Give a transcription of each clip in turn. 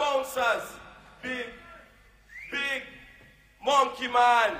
bouncers. Big, big monkey man.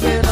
thousand